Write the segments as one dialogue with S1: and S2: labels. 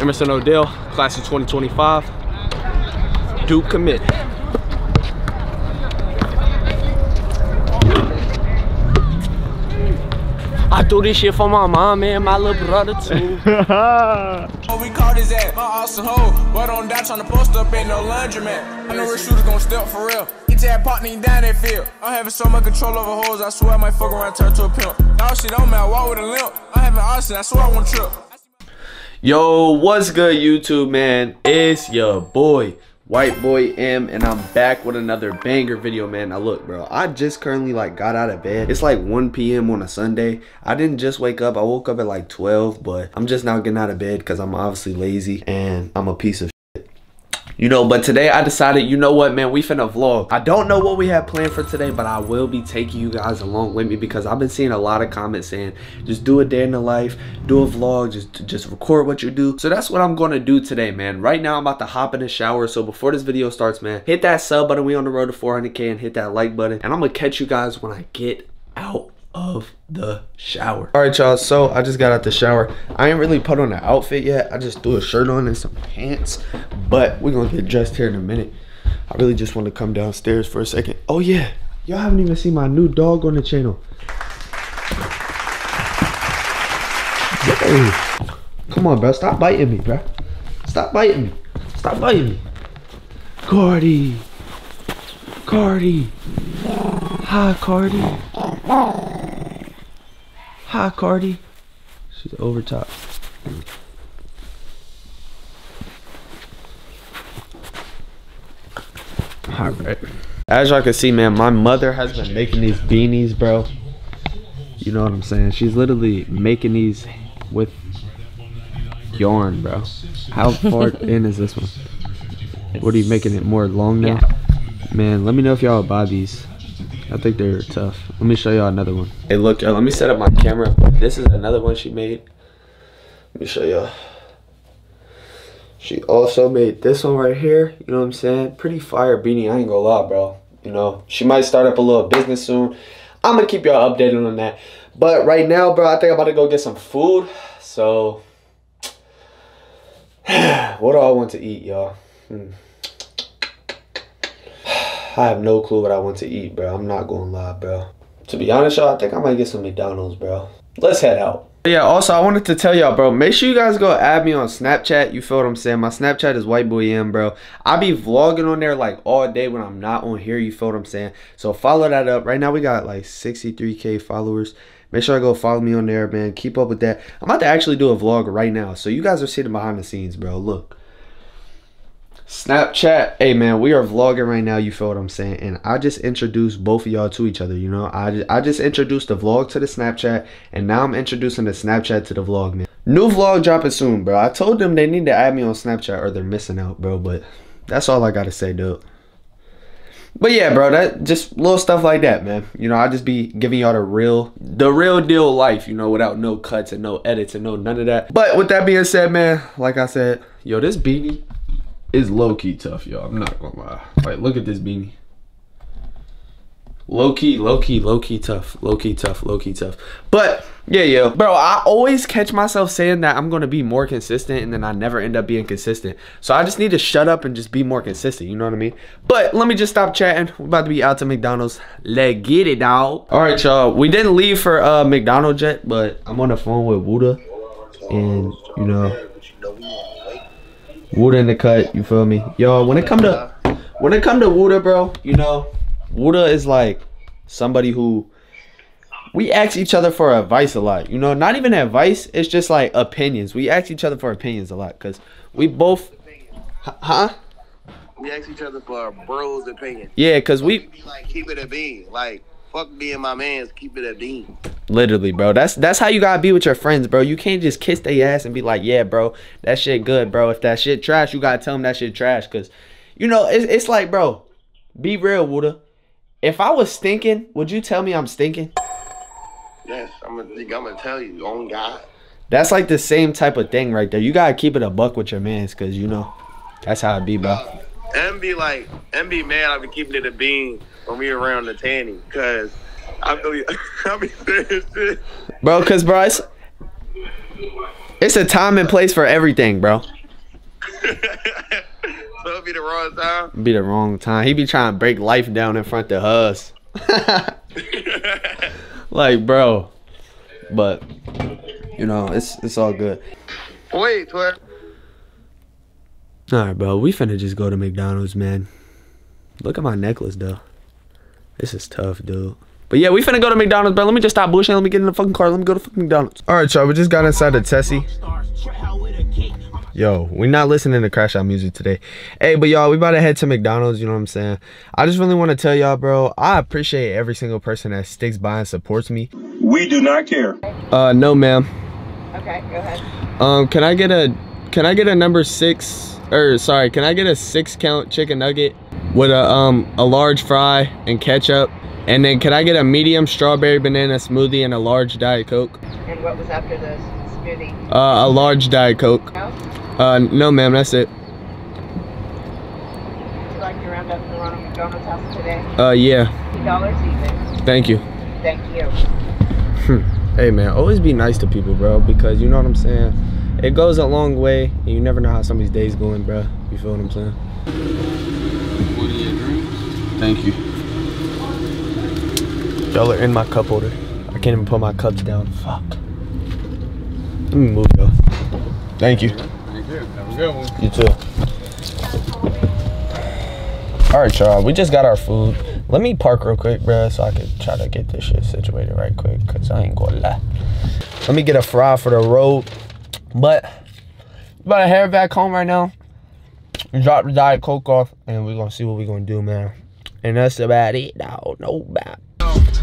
S1: Emerson Odell, class of 2025. Duke commit. I do this shit for my mom and my little brother too.
S2: Oh, we caught his ass, my awesome hoe. But on that trying to post up, ain't no laundromat. I know where shooters gon' step for real. Each that partner down that field. I'm having so much control over hoes, I swear I might fuck around turn to a pimp. Now shit don't matter, walk with a limp. I'm having Austin, I swear I want trip.
S1: Yo, what's good, YouTube, man? It's your boy, White Boy Em, and I'm back with another banger video, man. Now, look, bro, I just currently, like, got out of bed. It's like 1 p.m. on a Sunday. I didn't just wake up. I woke up at, like, 12, but I'm just now getting out of bed because I'm obviously lazy and I'm a piece of you know but today i decided you know what man we finna vlog. I don't know what we have planned for today but i will be taking you guys along with me because i've been seeing a lot of comments saying just do a day in the life do a vlog just just record what you do. So that's what i'm gonna do today man. Right now i'm about to hop in the shower. So before this video starts man hit that sub button. We on the road to 400k and hit that like button. And i'm gonna catch you guys when i get out of the shower. All right, y'all. So I just got out the shower. I ain't really put on an outfit yet. I just threw a shirt on and some pants. But we're gonna get dressed here in a minute. I really just want to come downstairs for a second. Oh yeah, y'all haven't even seen my new dog on the channel. Come on, bro. Stop biting me, bro. Stop biting me. Stop biting me. Cardi. Cardi. Hi, Cardi. Hi, Cardi. She's over top. All right. As y'all can see, man, my mother has been making these beanies, bro. You know what I'm saying? She's literally making these with yarn, bro. How far in is this one? What are you making it more long now? Man, let me know if y'all buy these. I think they're tough. Let me show y'all another one. Hey, look, let me set up my camera. This is another one she made. Let me show y'all. She also made this one right here. You know what I'm saying? Pretty fire beanie. I ain't gonna lie, bro. You know, she might start up a little business soon. I'm gonna keep y'all updated on that. But right now, bro, I think I'm about to go get some food. So, what do I want to eat, y'all? Hmm. I have no clue what I want to eat, bro. I'm not gonna lie, bro. To be honest, y'all, I think I might get some McDonald's, bro. Let's head out. Yeah, also, I wanted to tell y'all, bro, make sure you guys go add me on Snapchat. You feel what I'm saying? My Snapchat is whiteboyem, bro. I be vlogging on there, like, all day when I'm not on here. You feel what I'm saying? So, follow that up. Right now, we got, like, 63K followers. Make sure I go follow me on there, man. Keep up with that. I'm about to actually do a vlog right now. So, you guys are sitting behind the scenes, bro. Look. Snapchat. Hey man, we are vlogging right now. You feel what I'm saying? And I just introduced both of y'all to each other. You know, I just, I just introduced the vlog to the Snapchat, and now I'm introducing the Snapchat to the vlog, man. New vlog dropping soon, bro. I told them they need to add me on Snapchat or they're missing out, bro. But that's all I gotta say, dude. But yeah, bro, that just little stuff like that, man. You know, I just be giving y'all the real, the real deal life, you know, without no cuts and no edits and no none of that. But with that being said, man, like I said, yo, this beanie is low key tough, y'all. I'm not gonna lie. Like, look at this beanie. Low key, low key, low key tough. Low key tough, low key tough. But yeah, yo. Bro, I always catch myself saying that I'm gonna be more consistent and then I never end up being consistent. So I just need to shut up and just be more consistent, you know what I mean? But let me just stop chatting. We're about to be out to McDonald's. Let's get it, dog. Alright, y'all. We didn't leave for uh McDonald's yet, but I'm on the phone with Wooda. And you know Wooda in the cut, you feel me? Yo, when it come to when it come to Wooda, bro, you know, Wooda is like somebody who we ask each other for advice a lot. You know, not even advice, it's just like opinions. We ask each other for opinions a lot because we both huh?
S3: We ask each other for our bros' opinion.
S1: Yeah, cause we
S3: Be like keep it a bean. Like fuck being my man's, keep it a bean.
S1: literally, bro. That's that's how you gotta be with your friends, bro. You can't just kiss their ass and be like, yeah, bro, that shit good, bro. If that shit trash, you gotta tell them that shit trash, cause you know it's it's like, bro, be real, Wooda. If I was stinking, would you tell me I'm stinking?
S3: Yes, I'm gonna I'm gonna tell you, on God.
S1: That's like the same type of thing right there. You gotta keep it a buck with your mans, cause you know that's how it be, bro.
S3: And be like, and be mad I be keeping it a bean when we around the tanny cause I really I be shit.
S1: Bro, cause bro, it's, It's a time and place for everything, bro.
S3: so it'll be the wrong time.
S1: Be the wrong time. He be trying to break life down in front of us. like, bro. But you know, it's it's all good.
S3: Wait, what?
S1: All right, bro. We finna just go to McDonald's, man. Look at my necklace, though. This is tough, dude. But yeah, we finna go to McDonald's, bro. Let me just stop bullshitting. Let me get in the fucking car. Let me go to fucking McDonald's. All right, y'all. We just got inside the Tessie. Yo, we not listening to crash out music today. Hey, but y'all, we about to head to McDonald's. You know what I'm saying? I just really want to tell y'all, bro. I appreciate every single person that sticks by and supports me.
S4: We do not care.
S1: Uh, no, ma'am.
S5: Okay, go ahead.
S1: Um, can I get a, can I get a number six? Or sorry, can I get a six count chicken nugget with a um a large fry and ketchup? And then can I get a medium strawberry banana smoothie and a large diet coke?
S5: And what was after the smoothie?
S1: Uh, a large diet coke.
S5: No?
S1: Uh, no, ma'am, that's it.
S5: Would you like to round up the Ronald McDonald's house today?
S1: Uh, yeah,
S5: Two dollars even.
S1: thank you.
S5: Thank you.
S1: Hey, man, always be nice to people, bro, because you know what I'm saying. It goes a long way, and you never know how somebody's day's going, bro. You feel what I'm saying? Thank you. Y'all are in my cup holder. I can't even put my cups down. Fuck. Let me move, y'all. Thank you.
S4: Thank you. Have a good one.
S1: You too. All right, y'all. We just got our food. Let me park real quick, bro, so I can try to get this shit situated right quick, cause I ain't gonna lie. Let me get a fry for the road. But about to head back home right now. Drop the diet coke off, and we're gonna see what we're gonna do, man. And that's about it, dog. No bad.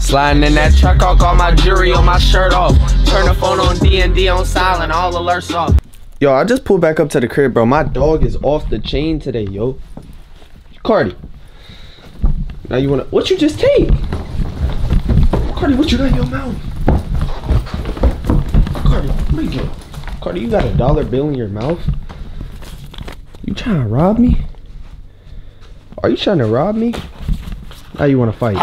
S1: Sliding in that truck, I'll call my jury on my shirt off. Turn the phone on D and D on silent, all alerts off. Yo, I just pulled back up to the crib, bro. My dog is off the chain today, yo. Cardi. Now you wanna what you just take? Cardi, what you got in your mouth? Cardi, what you Cardi, you got a dollar bill in your mouth? You trying to rob me? Are you trying to rob me? Now you wanna fight?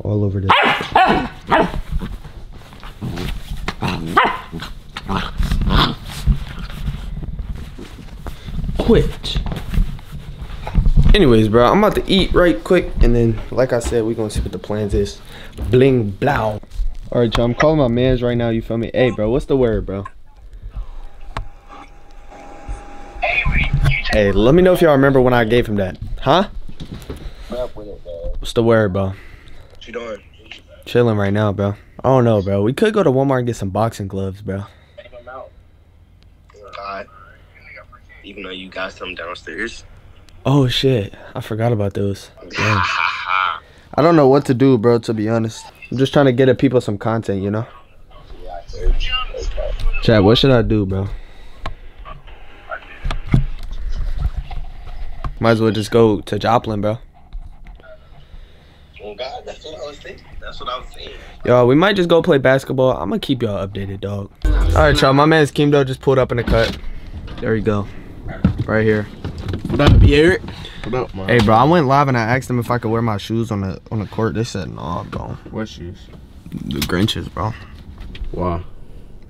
S1: All over this. Quit. Anyways, bro, I'm about to eat right quick, and then, like I said, we're gonna see what the plans is. Bling blow. All right, y'all. I'm calling my man's right now. You feel me? Hey, bro, what's the word, bro? Hey, let me know if y'all remember when I gave him that. Huh? What's the word, bro?
S3: What you doing?
S1: Chilling right now, bro. I don't know, bro. We could go to Walmart and get some boxing gloves, bro.
S3: God. Even though you got some downstairs.
S1: Oh shit, I forgot about those. I don't know what to do, bro. To be honest, I'm just trying to get at people some content, you know. Chad, what should I do, bro? Might as well just go to Joplin, bro.
S3: Oh God, that's what I was thinking. That's what I was saying.
S1: Yo, we might just go play basketball. I'm gonna keep y'all updated, dog. All right, y'all. My man's Kimdo just pulled up in the cut. There you go, right here.
S4: What up, Eric? What up, man?
S1: Hey, bro, I went live and I asked them if I could wear my shoes on the on the court. They said no, bro.
S4: What shoes?
S1: The Grinches, bro.
S4: Why?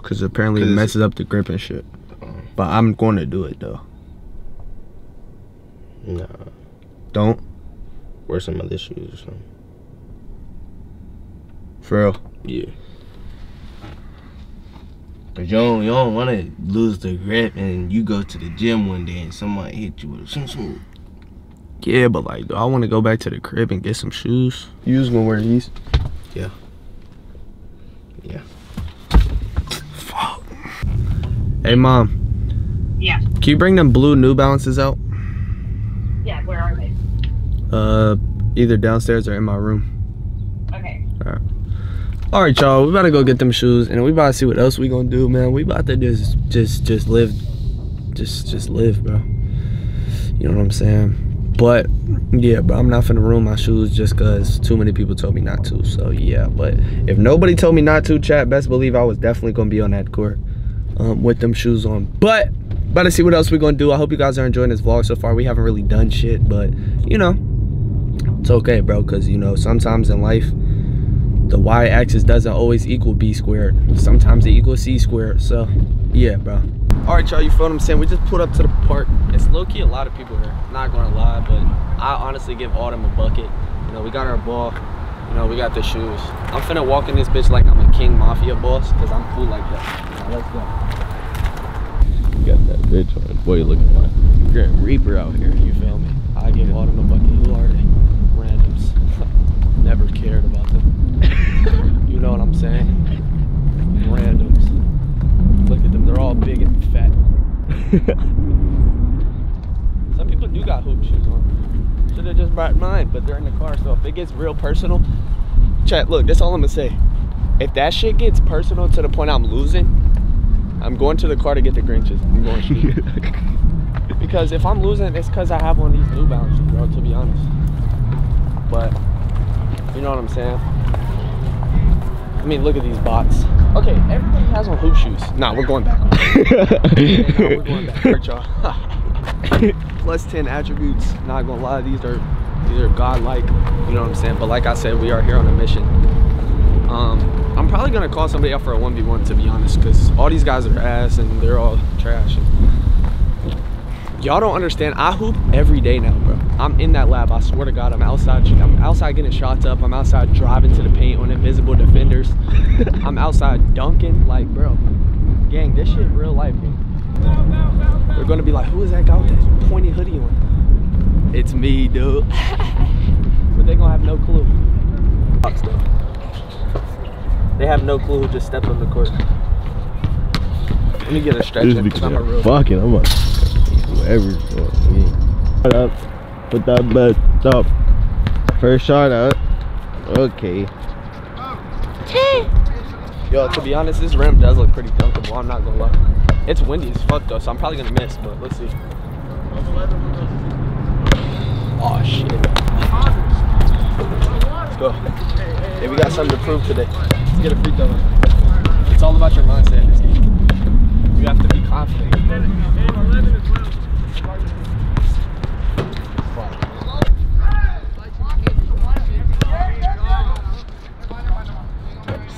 S1: Cause apparently it
S4: 'Cause-
S1: messes up the grip and shit. Oh. But I'm going to do it though.
S4: Nah.
S1: Don't
S4: Wear some other shoes or something.
S1: for real.
S4: Yeah. Cause you don't, you don't want to lose the grip and you go to the gym one day and somebody hit you with some some.
S1: Yeah, but like, do I want to go back to the crib and get some shoes? You was gonna wear these?
S4: Yeah. Yeah.
S1: Fuck. Hey, mom.
S5: Yeah.
S1: Can you bring them blue New Balances out?
S5: Yeah, where are they?
S1: Uh, either downstairs or in my room.
S5: Okay.
S1: All right, y'all. We about to go get them shoes, and we about to see what else we gonna do, man. We about to just, just, just live, just, just live, bro. You know what I'm saying? But yeah, bro, I'm not finna ruin my shoes just cause too many people told me not to. So yeah, but if nobody told me not to, chat, best believe I was definitely gonna be on that court um, with them shoes on. But about to see what else we gonna do. I hope you guys are enjoying this vlog so far. We haven't really done shit, but you know, it's okay, bro, because you know sometimes in life the y-axis doesn't always equal b squared. Sometimes it equals c squared. So yeah, bro. All right, y'all, you feel what I'm saying? We just pulled up to the park. It's low-key a lot of people here. Not gonna lie, but I honestly give Autumn a bucket. You know, we got our ball. You know, we got the shoes. I'm finna walk in this bitch like I'm a king mafia boss, because I'm cool like that. Now, let's go.
S4: You got that bitch on. Boy, you looking like.
S1: Grim Reaper out here, you feel me? I give Autumn a bucket. Who are they? Randoms. Never cared about them. you know what I'm saying? Randoms. Look at them, they're all big and fat. Some people do got hoop shoes on. Should have just brought mine, but they're in the car. So if it gets real personal, chat, look, that's all I'm gonna say. If that shit gets personal to the point I'm losing, I'm going to the car to get the Grinches. I'm going to. Because if I'm losing, it's because I have one of these New Balances, bro, to be honest. But, you know what I'm saying? I mean, look at these bots. Okay, everybody has on hoop shoes. Nah, we're going back. nah, we're going back. Y'all. Plus 10 attributes. Not gonna lie, these are these are godlike. You know what I'm saying? But like I said, we are here on a mission. Um, I'm probably gonna call somebody out for a 1v1 to be honest, because all these guys are ass and they're all trash. Y'all don't understand. I hoop every day now, bro. I'm in that lab. I swear to God, I'm outside. I'm outside getting shots up. I'm outside driving to the paint on invisible defenders. I'm outside dunking. Like, bro, gang, this shit real life, gang. They're gonna be like, who is that guy with that pointy hoodie on? It's me, dude. but they gonna have no clue. They have no clue who just stepped on the court. Let me get a stretcher. 'cause I'm a real
S4: Fucking, I'm a whoever. fuck me. Up. Put that bet up. First shot up. Okay.
S1: Yo, to be honest, this rim does look pretty comfortable. I'm not gonna lie. It's windy as fuck though, so I'm probably gonna miss, but let's see. Oh shit. Let's go. Hey, we got something to prove today. Let's get a free throw. It's all about your mindset in this game. You have to be confident.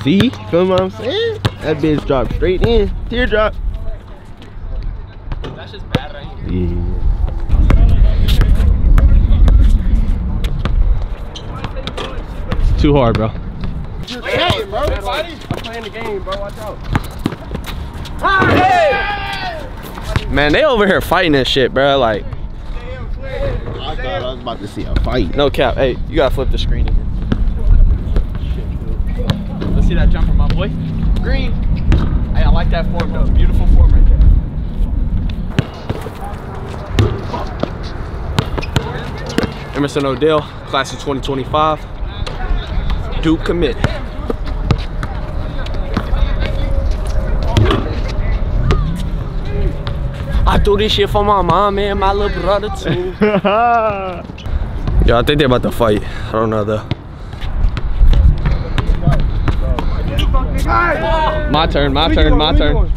S4: See? Feel what I'm saying? That bitch dropped straight in. Teardrop.
S1: That's just bad right here.
S4: Yeah.
S1: Too hard, bro. You're
S4: playing, bro. I'm playing the game, bro. Watch out. Hey!
S1: Man, they over here fighting this shit, bro. Like,
S4: I thought I was about to see a fight.
S1: no cap. Hey, you gotta flip the screen again. Let's see that jumper, my boy. Green. Hey, I like that form though. Beautiful form right there. Emerson Odell, class of 2025. Duke commit. I do this shit for my mom and my little brother too. Yo, I think they're about to fight. I don't know though. My turn, my turn, my turn.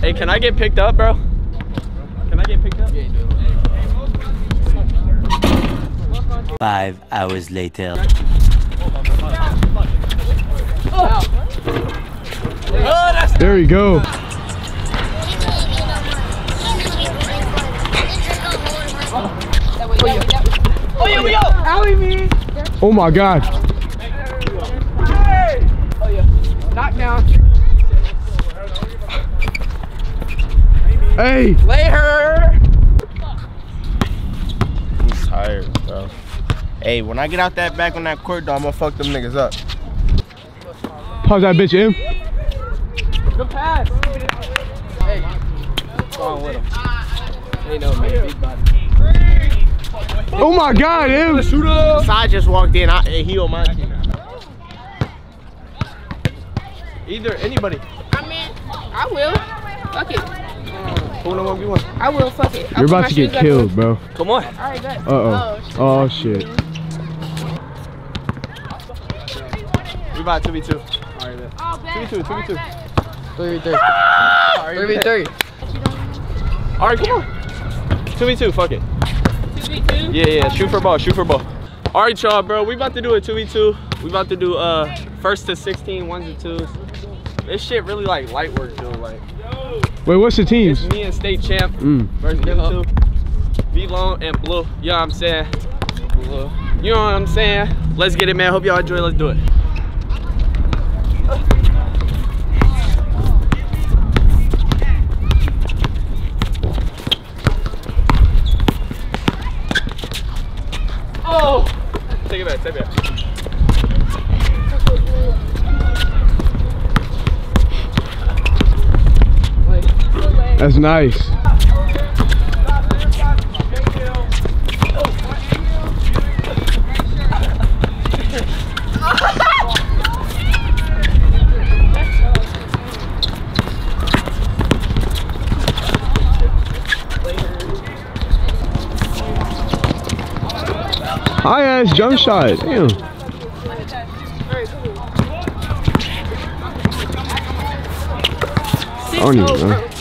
S1: Hey, can I get picked up, bro? Can I get picked up?
S6: Five hours later.
S7: There you go. Oh my god. Hey, Lay her!
S4: I'm tired, bro. Hey, when I get out that back on that court, though, I'm gonna fuck them niggas up.
S7: Pause that bitch in?
S1: Good pass. Hey, go on with him. Ain't no me, big body.
S7: Oh my god, Em.
S4: Sai just walked in. I, he on my team.
S1: Either anybody.
S8: I mean, I will. Fuck it.
S1: Who the one you want?
S8: I will. Fuck it.
S7: You're about to get killed, bro.
S1: Come on.
S8: Alright, bet.
S7: Uh oh. Oh shit.
S1: We about to be two. Alright, bet.
S8: Oh.
S1: Two v two, two v two.
S8: Three v three. Three v three.
S1: All right, come on. Two v two. Fuck it.
S8: 2v2?
S1: Yeah, yeah. Shoot for ball. Shoot for ball. All right, y'all, bro. We about to do a two v two. We about to do uh first to 16, ones and twos. This shit really like light work, dude. Like
S7: Wait, what's the teams?
S1: it's me and state champ
S7: Mm.
S1: versus them two. V Long and Blue. You know what I'm saying? Blue. You know what I'm saying? Let's get it, man. Hope y'all enjoy. Let's do it. Oh! It back.
S7: That's nice. High ass jump shot. Damn. I don't even know.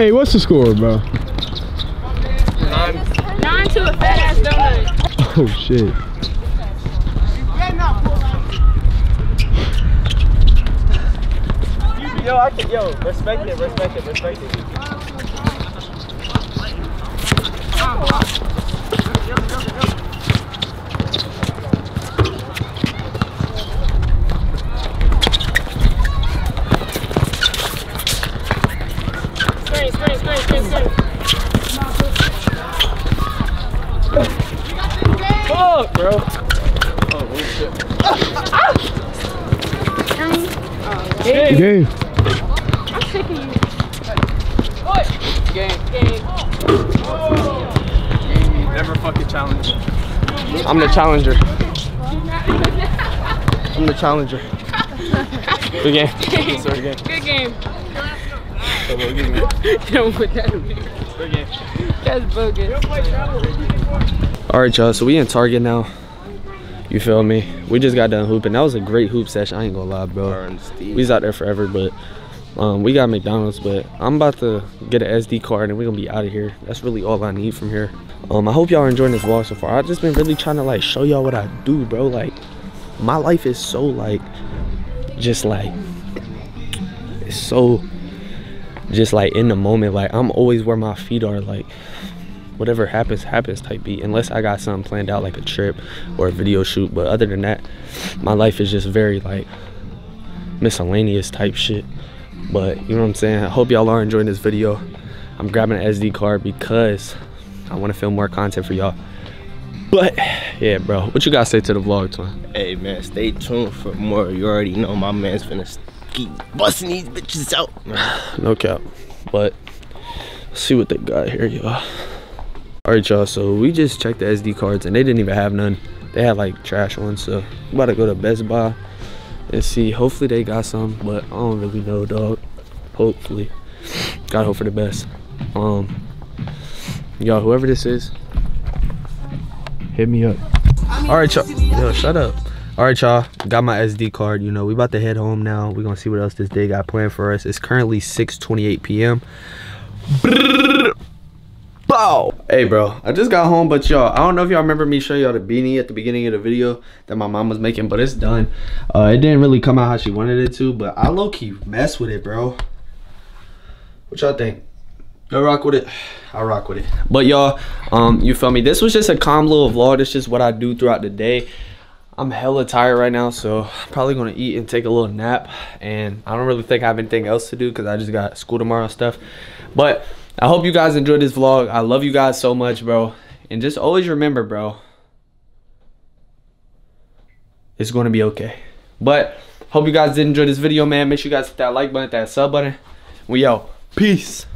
S7: Hey, what's the score, bro?
S8: Nine to a fat ass donut.
S7: Oh shit.
S1: Yo, I can, yo, respect it, respect it, respect it.
S8: Screen, screen, screen, screen, screen.
S1: Fuck, bro.
S7: Game.
S8: I'm sick of you.
S1: Game.
S8: Game.
S1: Never fucking challenge. I'm the challenger. I'm the challenger. Good game. Sorry, game.
S8: Good game.
S1: Good game.
S8: Don't put that in.
S1: Good game.
S8: That's bogus.
S1: All right, y'all. So we in Target now. You feel me? We just got done hooping. That was a great hoop session. I ain't gonna lie, bro. We was out there forever, but um, we got McDonald's. But I'm about to get an SD card and we're gonna be out of here. That's really all I need from here. Um, I hope y'all are enjoying this vlog so far. I've just been really trying to like show y'all what I do, bro. Like, my life is so like, just like, it's so, just like in the moment. Like, I'm always where my feet are. Like, whatever happens happens type beat unless i got something planned out like a trip or a video shoot but other than that my life is just very like miscellaneous type shit but you know what i'm saying? I hope y'all are enjoying this video. I'm grabbing an sd card because i want to film more content for y'all. But yeah bro. What you guys say to the vlog twin
S4: Hey man, stay tuned for more. You already know my man's finna keep busting these bitches out.
S1: no cap. But let's see what they got here y'all. All right y'all so we just checked the sd cards and they didn't even have none. They had like trash ones so i'm about to go to best buy and see hopefully they got some but i don't really know dog. Hopefully. Gotta hope for the best. Um y'all whoever this is hit me up. All right y'all. Yo shut up. All right y'all. Got my sd card you know. We about to head home now. We're gonna see what else this day got planned for us. It's currently 6 28 p.m Bow. Hey, bro. I just got home, but y'all, I don't know if y'all remember me showing y'all the beanie at the beginning of the video that my mom was making, but it's done. Uh, it didn't really come out how she wanted it to, but I low-key mess with it, bro. What y'all think? Y'all rock with it? I rock with it. But y'all, um, you feel me? This was just a calm little vlog. This just what I do throughout the day. I'm hella tired right now, so I'm probably gonna eat and take a little nap. And I don't really think I have anything else to do because I just got school tomorrow and stuff. But I hope you guys enjoyed this vlog. I love you guys so much, bro. And just always remember, bro, it's gonna be okay. But hope you guys did enjoy this video, man. Make sure you guys hit that like button, that sub button. We out. Peace.